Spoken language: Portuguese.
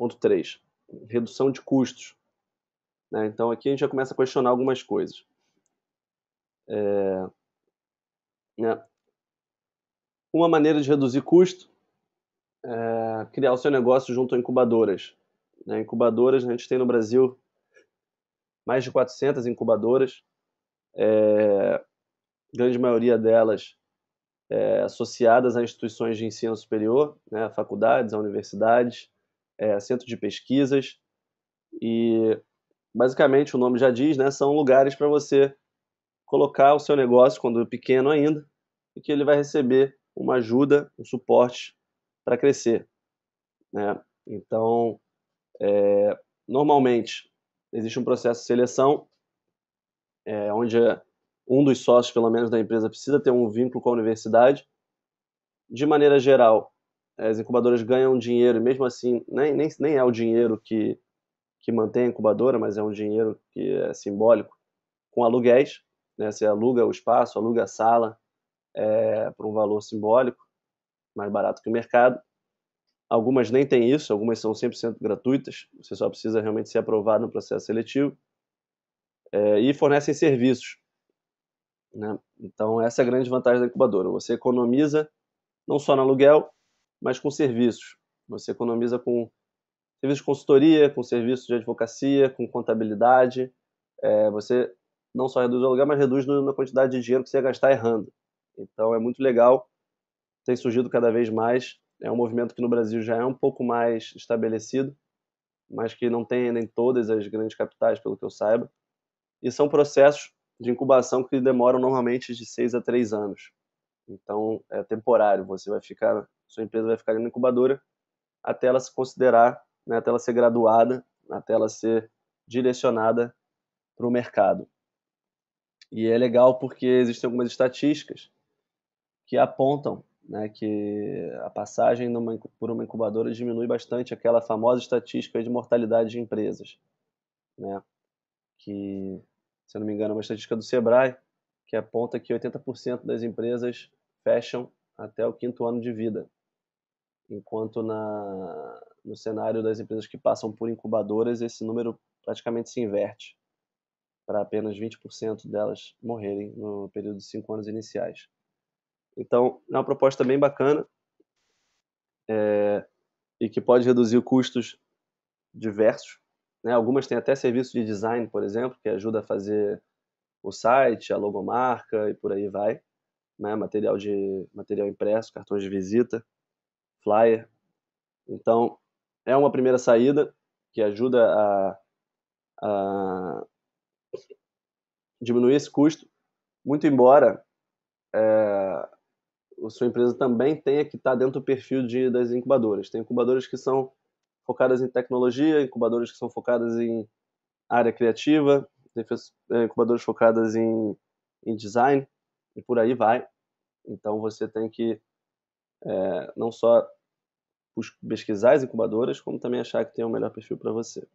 Ponto 3. Redução de custos. Né? Então aqui a gente já começa a questionar algumas coisas. É, né? Uma maneira de reduzir custo é criar o seu negócio junto a incubadoras. Né? Incubadoras, a gente tem no Brasil mais de 400 incubadoras, é, grande maioria delas é, associadas a instituições de ensino superior, né, a faculdades, a universidades, é, centro de pesquisas e basicamente o nome já diz, né, são lugares para você colocar o seu negócio quando pequeno ainda e que ele vai receber uma ajuda, um suporte para crescer, né? Então, é, normalmente existe um processo de seleção é, onde um dos sócios, pelo menos, da empresa precisa ter um vínculo com a universidade. De maneira geral, as incubadoras ganham dinheiro, e mesmo assim, nem, nem, nem é o dinheiro que, que mantém a incubadora, mas é um dinheiro que é simbólico, com aluguéis. Né? Você aluga o espaço, aluga a sala é, por um valor simbólico, mais barato que o mercado. Algumas nem têm isso, algumas são 100% gratuitas, você só precisa realmente ser aprovado no processo seletivo. É, e fornecem serviços. Né? Então, essa é a grande vantagem da incubadora. Você economiza não só no aluguel, mas com serviços. Você economiza com serviços de consultoria, com serviços de advocacia, com contabilidade. É, você não só reduz o aluguel, mas reduz na quantidade de dinheiro que você ia gastar errando. Então, é muito legal. Tem surgido cada vez mais. É um movimento que no Brasil já é um pouco mais estabelecido, mas que não tem ainda em todas as grandes capitais, pelo que eu saiba. E são processos de incubação que demoram normalmente de seis a três anos. Então, é temporário. Você vai ficar, sua empresa vai ficar na incubadora até ela se considerar, né, até ela ser graduada, até ela ser direcionada para o mercado. E é legal porque existem algumas estatísticas que apontam né, que a passagem numa, por uma incubadora diminui bastante aquela famosa estatística de mortalidade de empresas, né, que se eu não me engano, é uma estatística do Sebrae, que aponta que 80% das empresas fecham até o quinto ano de vida, enquanto na, no cenário das empresas que passam por incubadoras, esse número praticamente se inverte, para apenas 20% delas morrerem no período de cinco anos iniciais. Então, é uma proposta bem bacana é, e que pode reduzir custos diversos né? Algumas têm até serviço de design, por exemplo, que ajuda a fazer o site, a logomarca e por aí vai. Né? Material, de, material impresso, cartões de visita, flyer. Então, é uma primeira saída que ajuda a, a diminuir esse custo, muito embora é, a sua empresa também tenha que estar dentro do perfil de, das incubadoras. Tem incubadoras que são focadas em tecnologia, incubadoras que são focadas em área criativa, é, incubadoras focadas em, em design e por aí vai. Então você tem que é, não só pesquisar as incubadoras, como também achar que tem o melhor perfil para você.